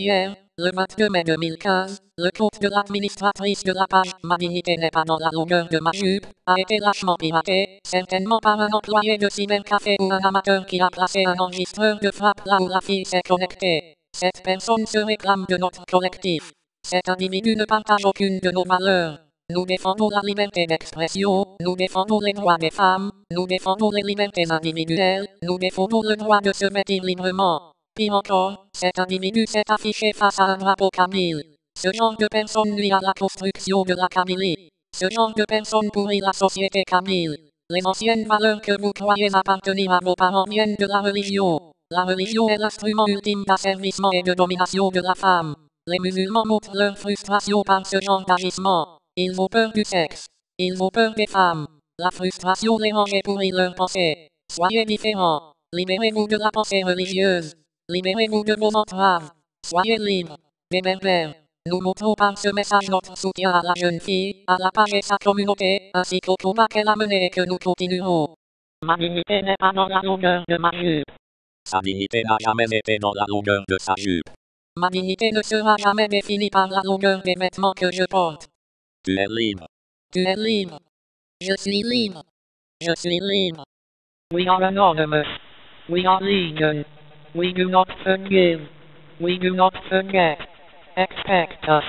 Hier, le 22 mai 2015, le compte de l'administratrice de la page Ma dignité n'est pas dans la longueur de ma jupe a été lâchement piraté, certainement par un employé de cybercafé ou un amateur qui a placé un enregistreur de frappe là où la fille s'est connectée. Cette personne se réclame de notre collectif. Cet individu ne partage aucune de nos valeurs. Nous défendons la liberté d'expression, nous défendons les droits des femmes, nous défendons les libertés individuelles, nous défendons le droit de se vêtir librement. Encore, cet individu s'est affiché face à un drapeau Camille. Ce genre de personne nuit à la construction de la Camille. Ce genre de personne pourrit la société Camille. Les anciennes valeurs que vous croyez appartenir à vos parents viennent de la religion. La religion est l'instrument ultime d'asservissement et de domination de la femme. Les musulmans montrent leur frustration par ce genre d'agissement. Ils ont peur du sexe. Ils ont peur des femmes. La frustration les range et pourrit leur pensée. Soyez différents. Libérez-vous de la pensée religieuse. Libérez-vous de vos entraves. Soyez libres. Des berbères. Nous montrons par ce message notre soutien à la jeune fille, à la page et sa communauté, ainsi qu'au combat qu'elle a mené et que nous continuerons. Ma dignité n'est pas dans la longueur de ma jupe. Sa dignité n'a jamais été dans la longueur de sa jupe. Ma dignité ne sera jamais définie par la longueur des vêtements que je porte. Tu es libre. Tu es libre. Je suis libre. Je suis libre. We are anonymous. We are legion. We do not forgive. We do not forget. Expect us.